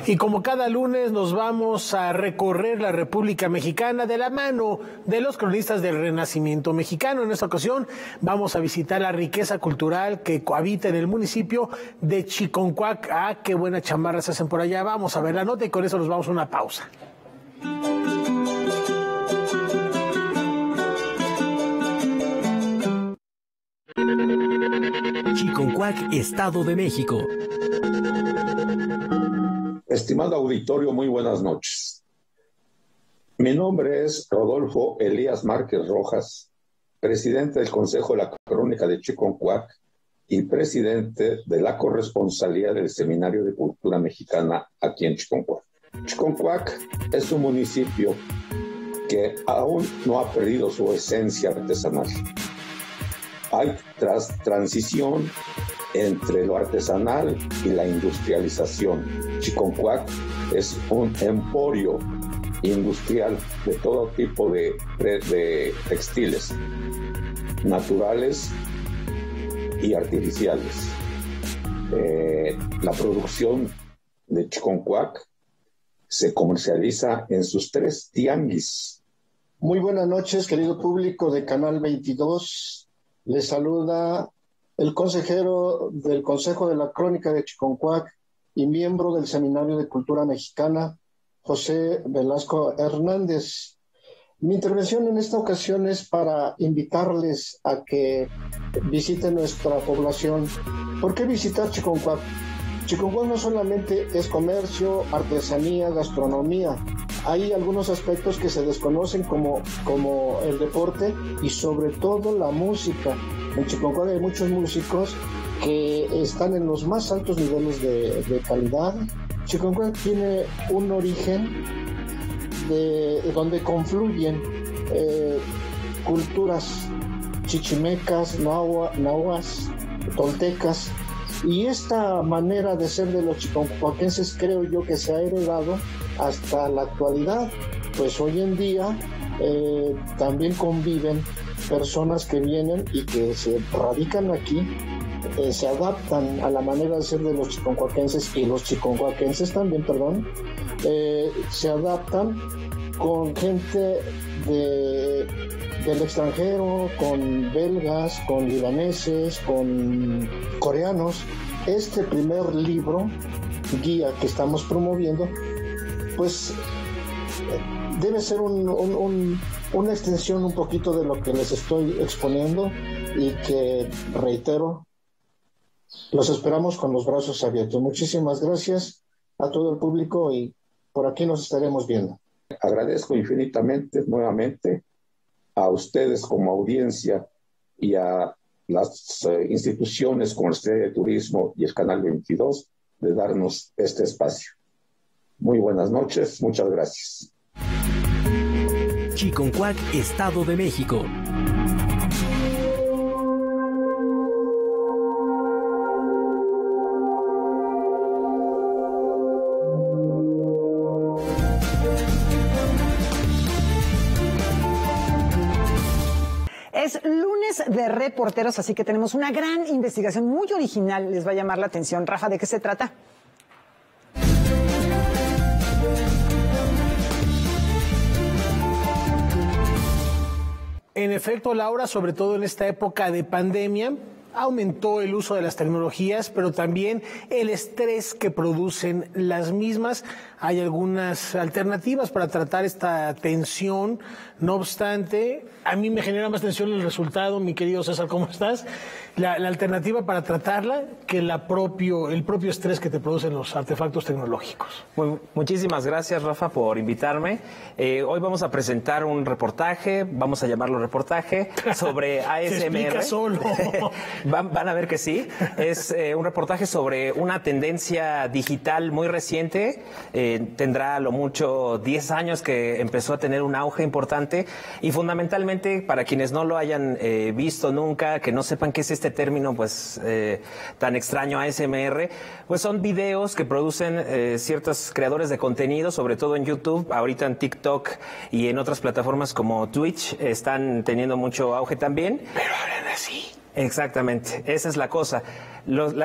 Y como cada lunes nos vamos a recorrer la República Mexicana de la mano de los cronistas del Renacimiento mexicano. En esta ocasión vamos a visitar la riqueza cultural que cohabita en el municipio de Chiconcuac. Ah, qué buena chamarra se hacen por allá. Vamos a ver la nota y con eso nos vamos a una pausa. Chiconcuac, Estado de México. Estimado auditorio, muy buenas noches. Mi nombre es Rodolfo Elías Márquez Rojas, presidente del Consejo de la Crónica de Chiconcuac y presidente de la corresponsalía del Seminario de Cultura Mexicana aquí en Chiconcuac. Chiconcuac es un municipio que aún no ha perdido su esencia artesanal. Hay tras transición entre lo artesanal y la industrialización. Chiconcuac es un emporio industrial de todo tipo de, textiles, naturales y artificiales. Eh, la producción de Chiconcuac se comercializa en sus tres tianguis. Muy buenas noches, querido público de Canal 22. Les saluda el consejero del Consejo de la Crónica de Chiconcuac y miembro del Seminario de Cultura Mexicana, José Velasco Hernández. Mi intervención en esta ocasión es para invitarles a que visiten nuestra población. ¿Por qué visitar Chiconcuac? Chiconcuac no solamente es comercio, artesanía, gastronomía. Hay algunos aspectos que se desconocen como, como el deporte y sobre todo la música. En Chiconcuac hay muchos músicos que están en los más altos niveles de, calidad. Chiconcuac tiene un origen de, donde confluyen eh, culturas chichimecas, nahuas, toltecas, y esta manera de ser de los chiconcuaquenses creo yo que se ha heredado hasta la actualidad, pues hoy en día eh, también conviven personas que vienen y que se radican aquí, eh, se adaptan a la manera de ser de los chiconcuaquenses y los chiconcuaquenses también, perdón, eh, se adaptan con gente de, del extranjero, con belgas, con libaneses, con coreanos. Este primer libro, guía que estamos promoviendo, pues debe ser una extensión un poquito de lo que les estoy exponiendo y que, reitero, los esperamos con los brazos abiertos. Muchísimas gracias a todo el público y por aquí nos estaremos viendo. Agradezco infinitamente nuevamente a ustedes como audiencia y a las eh, instituciones como el Ministerio de Turismo y el Canal 22 de darnos este espacio. Muy buenas noches, muchas gracias. Chiconcuac, Estado de México. Es lunes de reporteros, así que tenemos una gran investigación muy original. Les va a llamar la atención. Rafa, ¿de qué se trata? En efecto, Laura, sobre todo en esta época de pandemia, aumentó el uso de las tecnologías, pero también el estrés que producen las mismas. Hay algunas alternativas para tratar esta tensión. No obstante, a mí me genera más tensión el resultado, mi querido César, ¿cómo estás? La, alternativa para tratarla que la propio, el propio estrés que te producen los artefactos tecnológicos. muchísimas gracias, Rafa, por invitarme. Eh, hoy vamos a presentar un reportaje, vamos a llamarlo reportaje, [LAUGHS] sobre ASMR. solo. [LAUGHS] van, van, a ver que sí. Es eh, un reportaje sobre una tendencia digital muy reciente. Eh, tendrá lo mucho 10 años que empezó a tener un auge importante y fundamentalmente para quienes no lo hayan visto nunca, que no sepan qué es este término pues eh, tan extraño ASMR, pues son videos que producen eh, ciertos creadores de contenido, sobre todo en YouTube, ahorita en TikTok y en otras plataformas como Twitch están teniendo mucho auge también. Pero. Exactamente, esa es la cosa.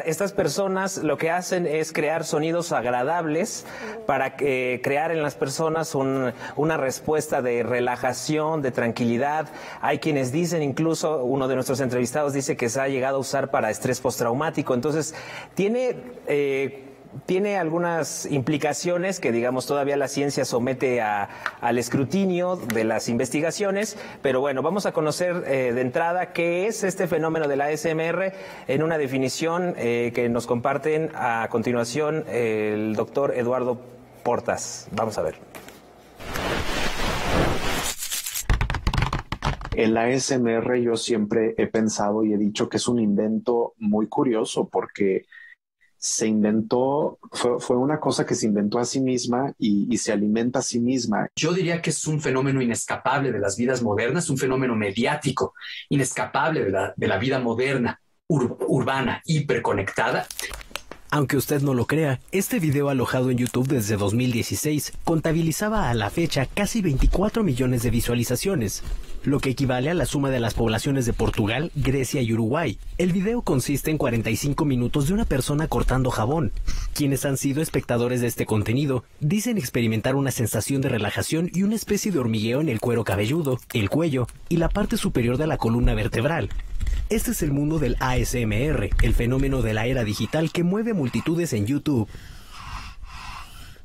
estas personas lo que hacen es crear sonidos agradables para crear en las personas una respuesta de relajación, de tranquilidad. Hay quienes dicen, incluso uno de nuestros entrevistados dice que se ha llegado a usar para estrés postraumático. Entonces, tiene... Eh, tiene algunas implicaciones que, digamos, todavía la ciencia somete al escrutinio de las investigaciones, pero bueno, vamos a conocer eh, de entrada qué es este fenómeno de la ASMR en una definición eh, que nos comparten a continuación el doctor Eduardo Portas. Vamos a ver. El ASMR yo siempre he pensado y he dicho que es un invento muy curioso porque se inventó, fue, una cosa que se inventó a sí misma y, se alimenta a sí misma. Yo diría que es un fenómeno inescapable de las vidas modernas, un fenómeno mediático, inescapable de la, de la vida moderna, urbana, hiperconectada. Aunque usted no lo crea, este video alojado en YouTube desde 2016 contabilizaba a la fecha casi 24 millones de visualizaciones lo que equivale a la suma de las poblaciones de Portugal, Grecia y Uruguay. El video consiste en 45 minutos de una persona cortando jabón. Quienes han sido espectadores de este contenido dicen experimentar una sensación de relajación y una especie de hormigueo en el cuero cabelludo, el cuello y la parte superior de la columna vertebral. Este es el mundo del ASMR, el fenómeno de la era digital que mueve multitudes en YouTube.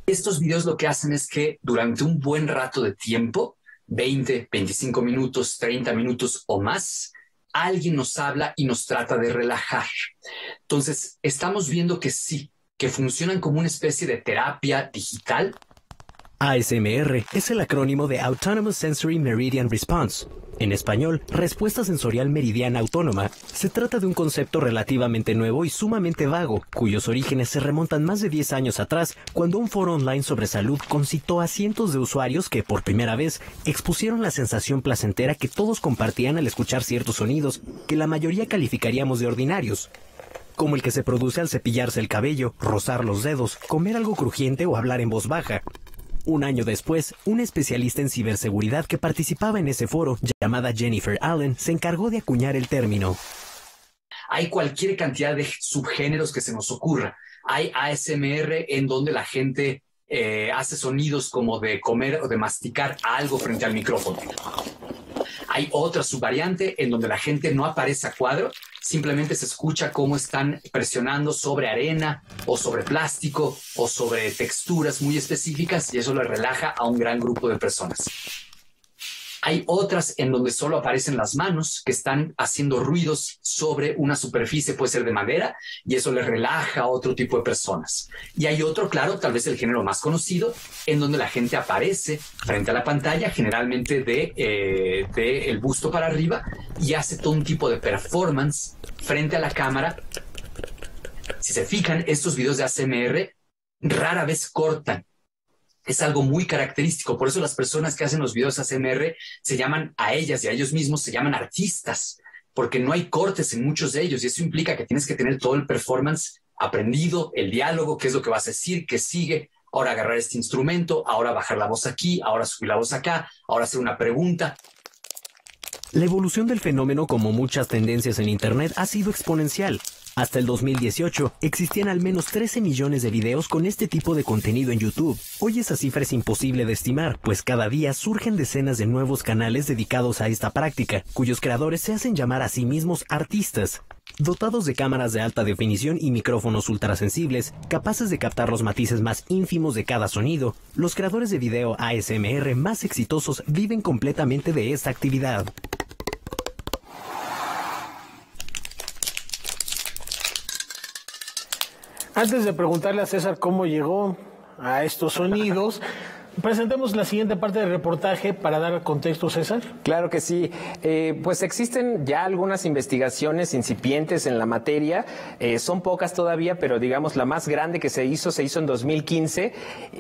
Estos videos lo que hacen es que durante un buen rato de tiempo 20, 25 minutos, 30 minutos o más, alguien nos habla y nos trata de relajar. Entonces, estamos viendo que sí, que funcionan como una especie de terapia digital ASMR es el acrónimo de Autonomous Sensory Meridian Response. En español, respuesta sensorial meridiana autónoma. Se trata de un concepto relativamente nuevo y sumamente vago, cuyos orígenes se remontan más de 10 años atrás, cuando un foro online sobre salud concitó a cientos de usuarios que, por primera vez, expusieron la sensación placentera que todos compartían al escuchar ciertos sonidos, que la mayoría calificaríamos de ordinarios, como el que se produce al cepillarse el cabello, rozar los dedos, comer algo crujiente o hablar en voz baja. Un año después, un especialista en ciberseguridad que participaba en ese foro, llamada Jennifer Allen, se encargó de acuñar el término. Hay cualquier cantidad de subgéneros que se nos ocurra. Hay ASMR en donde la gente eh, hace sonidos como de comer o de masticar algo frente al micrófono. Hay otra subvariante en donde la gente no aparece a cuadro, simplemente se escucha cómo están presionando sobre arena o sobre plástico o sobre texturas muy específicas y eso le relaja a un gran grupo de personas. Hay otras en donde solo aparecen las manos que están haciendo ruidos sobre una superficie, puede ser de madera, y eso le relaja a otro tipo de personas. Y hay otro, claro, tal vez el género más conocido, en donde la gente aparece frente a la pantalla, generalmente de, eh, el busto para arriba, y hace todo un tipo de performance frente a la cámara. Si se fijan, estos videos de ASMR rara vez cortan es algo muy característico. Por eso las personas que hacen los videos ASMR se llaman a ellas y a ellos mismos se llaman artistas, porque no hay cortes en muchos de ellos y eso implica que tienes que tener todo el performance aprendido, el diálogo, qué es lo que vas a decir, qué sigue, ahora agarrar este instrumento, ahora bajar la voz aquí, ahora subir la voz acá, ahora hacer una pregunta. La evolución del fenómeno, como muchas tendencias en Internet, ha sido exponencial. Hasta el 2018 existían al menos 13 millones de videos con este tipo de contenido en YouTube. Hoy esa cifra es imposible de estimar, pues cada día surgen decenas de nuevos canales dedicados a esta práctica, cuyos creadores se hacen llamar a sí mismos artistas. Dotados de cámaras de alta definición y micrófonos ultrasensibles, capaces de captar los matices más ínfimos de cada sonido, los creadores de video ASMR más exitosos viven completamente de esta actividad. Antes de preguntarle a César cómo llegó a estos sonidos, [LAUGHS] Presentemos la siguiente parte del reportaje para dar contexto, César. Claro que sí. Eh, pues existen ya algunas investigaciones incipientes en la materia. Eh, son pocas todavía, pero digamos la más grande que se hizo se hizo en 2015.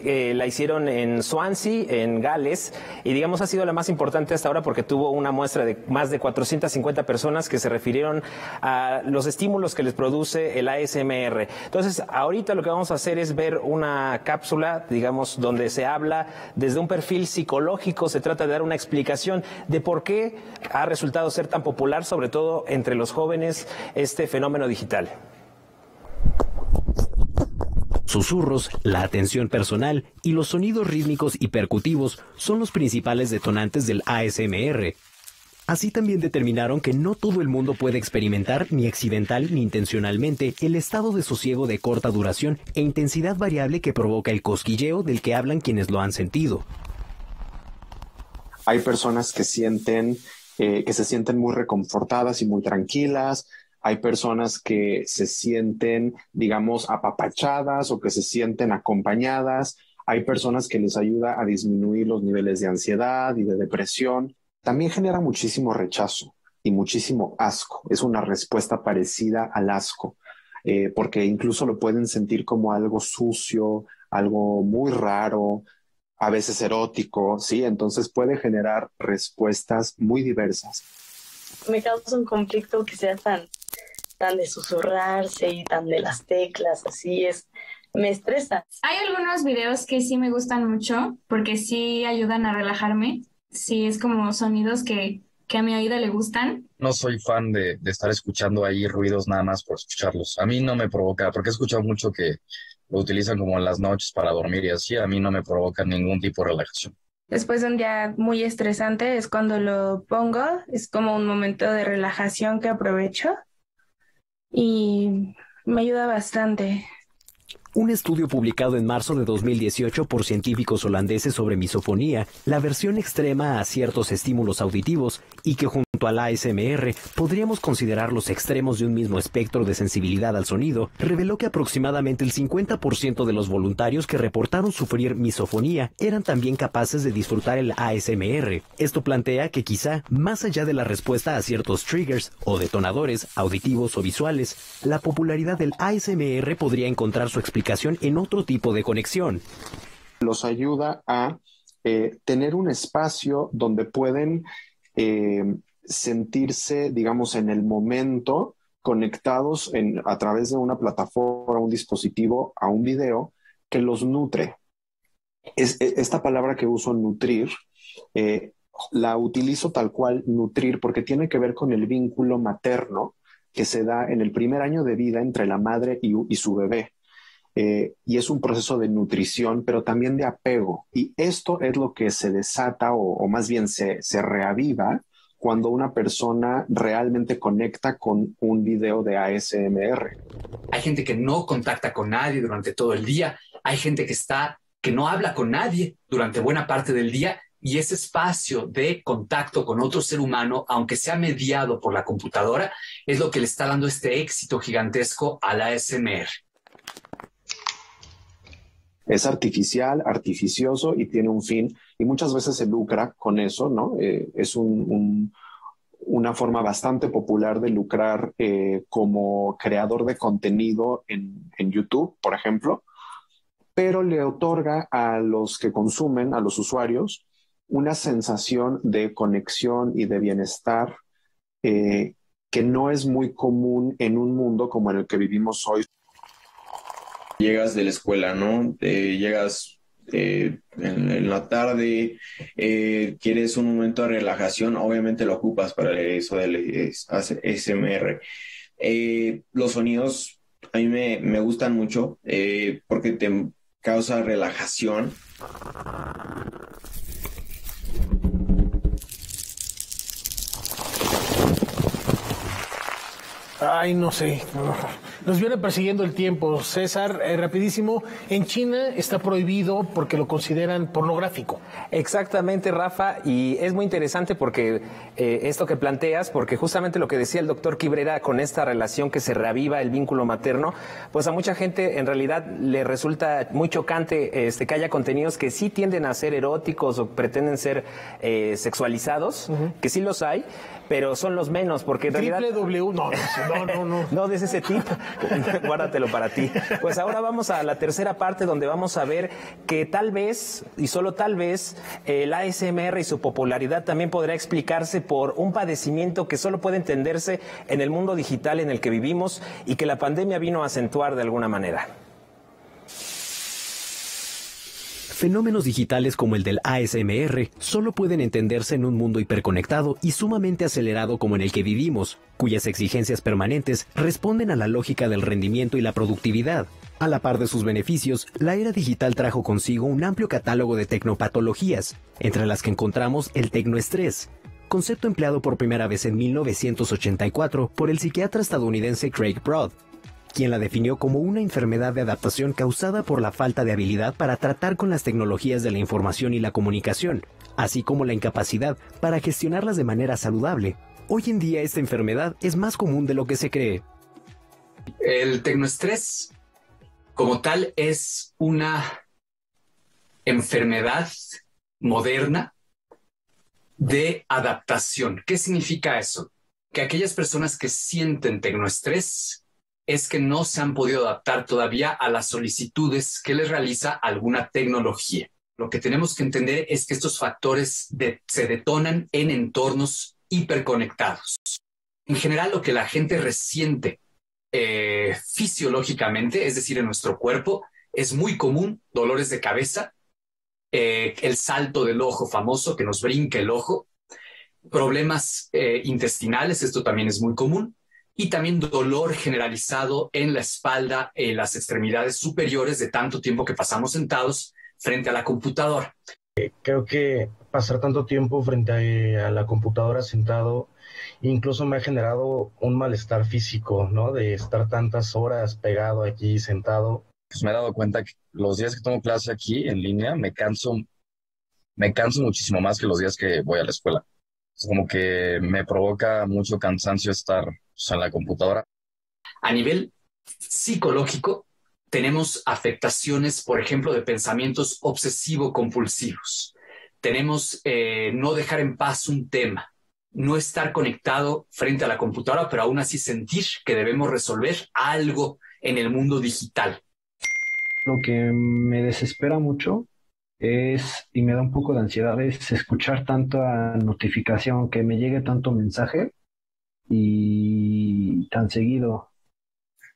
Eh, la hicieron en Swansea, en Gales, y digamos ha sido la más importante hasta ahora porque tuvo una muestra de más de 450 personas que se refirieron a los estímulos que les produce el ASMR. Entonces, ahorita lo que vamos a hacer es ver una cápsula, digamos, donde se habla desde un perfil psicológico, se trata de dar una explicación de por qué ha resultado ser tan popular, sobre todo entre los jóvenes, este fenómeno digital. Susurros, la atención personal y los sonidos rítmicos y percutivos son los principales detonantes del ASMR, Así también determinaron que no todo el mundo puede experimentar ni accidental ni intencionalmente el estado de sosiego de corta duración e intensidad variable que provoca el cosquilleo del que hablan quienes lo han sentido. Hay personas que sienten eh, que se sienten muy reconfortadas y muy tranquilas. Hay personas que se sienten, digamos, apapachadas o que se sienten acompañadas. Hay personas que les ayuda a disminuir los niveles de ansiedad y de depresión también genera muchísimo rechazo y muchísimo asco. Es una respuesta parecida al asco, eh, porque incluso lo pueden sentir como algo sucio, algo muy raro, a veces erótico, ¿sí? Entonces puede generar respuestas muy diversas. Me causa un conflicto que sea tan, tan de susurrarse y tan de las teclas, así es, me estresa. Hay algunos videos que sí me gustan mucho porque sí ayudan a relajarme sí es como sonidos que, a mi oído le gustan. No soy fan de, estar escuchando ahí ruidos nada más por escucharlos. A mí no me provoca, porque he escuchado mucho que lo utilizan como en las noches para dormir y así, a mí no me provoca ningún tipo de relajación. Después de un día muy estresante es cuando lo pongo, es como un momento de relajación que aprovecho y me ayuda bastante. Un estudio publicado en marzo de 2018 por científicos holandeses sobre misofonía, la versión extrema a ciertos estímulos auditivos y que junto al ASMR podríamos considerar los extremos de un mismo espectro de sensibilidad al sonido, reveló que aproximadamente el 50% de los voluntarios que reportaron sufrir misofonía eran también capaces de disfrutar el ASMR. Esto plantea que quizá, más allá de la respuesta a ciertos triggers o detonadores auditivos o visuales, la popularidad del ASMR podría encontrar su explicación en otro tipo de conexión. Los ayuda a eh, tener un espacio donde pueden eh, sentirse, digamos, en el momento conectados a través de una plataforma, un dispositivo, a un video que los nutre. Es, e, esta palabra que uso, nutrir, eh, la utilizo tal cual, nutrir, porque tiene que ver con el vínculo materno que se da en el primer año de vida entre la madre y su bebé. Eh, y es un proceso de nutrición, pero también de apego. Y esto es lo que se desata o, más bien se, se, reaviva cuando una persona realmente conecta con un video de ASMR. Hay gente que no contacta con nadie durante todo el día, hay gente que está que no habla con nadie durante buena parte del día y ese espacio de contacto con otro ser humano, aunque sea mediado por la computadora, es lo que le está dando este éxito gigantesco a la ASMR. Es artificial, artificioso y tiene un fin y muchas veces se lucra con eso, ¿no? Eh, es una forma bastante popular de lucrar eh, como creador de contenido en, YouTube, por ejemplo. pero le otorga a los que consumen, a los usuarios, una sensación de conexión y de bienestar eh, que no es muy común en un mundo como el que vivimos hoy. Llegas de la escuela, ¿no? llegas eh, en, la tarde, eh, quieres un momento de relajación, obviamente lo ocupas para eso del SMR. los sonidos a mí me, me gustan mucho porque te causa relajación. Ay, no sé. Nos viene persiguiendo el tiempo. César, eh, rapidísimo, en China está prohibido porque lo consideran pornográfico. Exactamente, Rafa, y es muy interesante porque eh, esto que planteas, porque justamente lo que decía el doctor Quibrera con esta relación que se reaviva el vínculo materno, pues a mucha gente en realidad le resulta muy chocante este, que haya contenidos que sí tienden a ser eróticos o pretenden ser eh, sexualizados, que sí los hay, pero son los menos, porque en realidad... W, no, no, no, no. no, [LAUGHS] des ese tip, [LAUGHS] guárdatelo para ti. Pues ahora vamos a la tercera parte donde vamos a ver que tal vez, y solo tal vez, el ASMR y su popularidad también podrá explicarse por un padecimiento que solo puede entenderse en el mundo digital en el que vivimos y que la pandemia vino a acentuar de alguna manera. Fenómenos digitales como el del ASMR solo pueden entenderse en un mundo hiperconectado y sumamente acelerado como en el que vivimos, cuyas exigencias permanentes responden a la lógica del rendimiento y la productividad. A la par de sus beneficios, la era digital trajo consigo un amplio catálogo de tecnopatologías, entre las que encontramos el tecnoestrés, concepto empleado por primera vez en 1984 por el psiquiatra estadounidense Craig Broad, quien la definió como una enfermedad de adaptación causada por la falta de habilidad para tratar con las tecnologías de la información y la comunicación, así como la incapacidad para gestionarlas de manera saludable. Hoy en día esta enfermedad es más común de lo que se cree. El tecnoestrés como tal es una enfermedad moderna de adaptación. ¿Qué significa eso? Que aquellas personas que sienten tecnoestrés es que no se han podido adaptar todavía a las solicitudes que les realiza alguna tecnología. Lo que tenemos que entender es que estos factores se detonan en entornos hiperconectados. En general, lo que la gente resiente eh, fisiológicamente, es decir, en nuestro cuerpo, es muy común, dolores de cabeza, eh, el salto del ojo famoso, que nos brinca el ojo, problemas eh, intestinales, esto también es muy común, y también dolor generalizado en la espalda, en las extremidades superiores de tanto tiempo que pasamos sentados frente a la computadora. Creo que pasar tanto tiempo frente a, la computadora sentado incluso me ha generado un malestar físico, ¿no? De estar tantas horas pegado aquí sentado. Pues me he dado cuenta que los días que tomo clase aquí en línea me canso, me canso muchísimo más que los días que voy a la escuela. Es como que me provoca mucho cansancio estar la computadora. A nivel psicológico, tenemos afectaciones, por ejemplo, de pensamientos obsesivo-compulsivos. Tenemos eh, no dejar en paz un tema, no estar conectado frente a la computadora, pero aún así sentir que debemos resolver algo en el mundo digital. Lo que me desespera mucho es, y me da un poco de ansiedad, es escuchar tanta notificación, que me llegue tanto mensaje y tan seguido.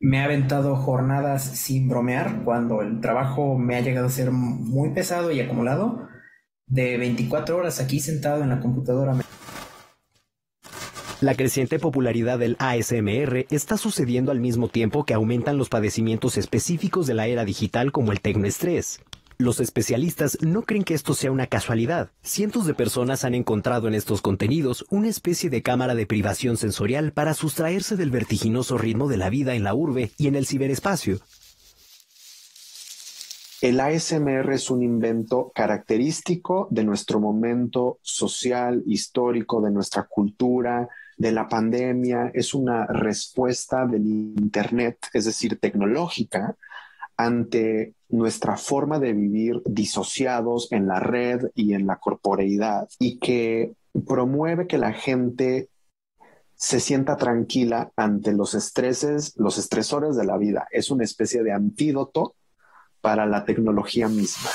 Me ha aventado jornadas sin bromear cuando el trabajo me ha llegado a ser muy pesado y acumulado, de 24 horas aquí sentado en la computadora. La creciente popularidad del ASMR está sucediendo al mismo tiempo que aumentan los padecimientos específicos de la era digital como el tecnoestrés. Los especialistas no creen que esto sea una casualidad. Cientos de personas han encontrado en estos contenidos una especie de cámara de privación sensorial para sustraerse del vertiginoso ritmo de la vida en la urbe y en el ciberespacio. El ASMR es un invento característico de nuestro momento social, histórico, de nuestra cultura, de la pandemia. Es una respuesta del Internet, es decir, tecnológica, ante nuestra forma de vivir disociados en la red y en la corporeidad y que promueve que la gente se sienta tranquila ante los estreses, los estresores de la vida. Es una especie de antídoto para la tecnología misma.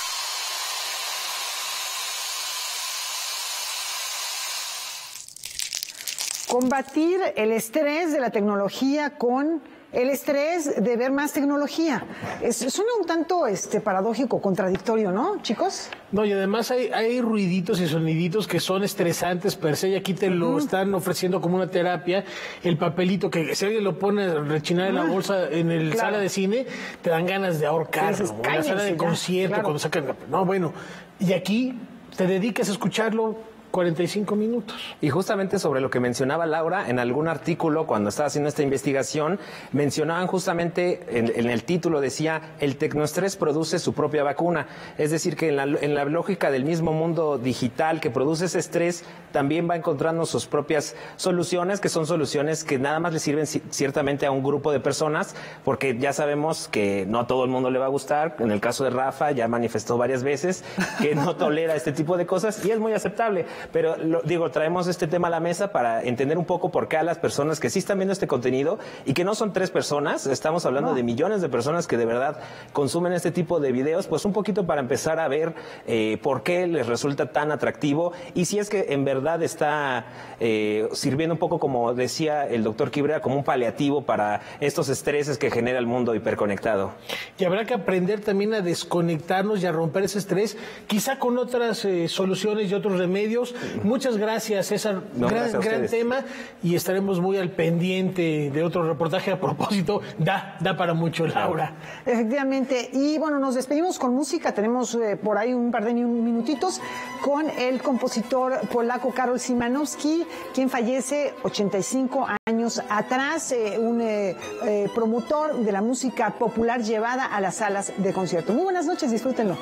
Combatir el estrés de la tecnología con el estrés de ver más tecnología. Es, suena un tanto este, paradójico, contradictorio, ¿no, chicos? No, y además hay, hay ruiditos y soniditos que son estresantes per se, y aquí te lo están ofreciendo como una terapia. El papelito que si alguien lo pone a rechinar en la bolsa en el sala de cine, te dan ganas de ahorcar, en la sala de concierto, cuando sacan... No, bueno, y aquí te dedicas a escucharlo 45 minutos. Y justamente sobre lo que mencionaba Laura, en algún artículo, cuando estaba haciendo esta investigación, mencionaban justamente, en, el título decía, el tecnoestrés produce su propia vacuna. Es decir, que en la, en la, lógica del mismo mundo digital que produce ese estrés, también va encontrando sus propias soluciones, que son soluciones que nada más le sirven ciertamente a un grupo de personas, porque ya sabemos que no a todo el mundo le va a gustar. En el caso de Rafa, ya manifestó varias veces que no tolera este tipo de cosas y es muy aceptable. Pero digo, traemos este tema a la mesa para entender un poco por qué a las personas que sí están viendo este contenido y que no son tres personas, estamos hablando de millones de personas que de verdad consumen este tipo de videos, pues un poquito para empezar a ver eh, por qué les resulta tan atractivo y si es que en verdad está eh, sirviendo un poco, como decía el doctor Quibrea, como un paliativo para estos estreses que genera el mundo hiperconectado. Y habrá que aprender también a desconectarnos y a romper ese estrés, quizá con otras eh, soluciones y otros remedios Muchas gracias, César. gran, tema y estaremos muy al pendiente de otro reportaje a propósito. Da, da para mucho, Laura. Efectivamente. Y bueno, nos despedimos con música. Tenemos eh, por ahí un par de minutitos con el compositor polaco Karol Simanowski, quien fallece 85 años atrás, eh, un eh, promotor de la música popular llevada a las salas de concierto. Muy buenas noches, disfrútenlo.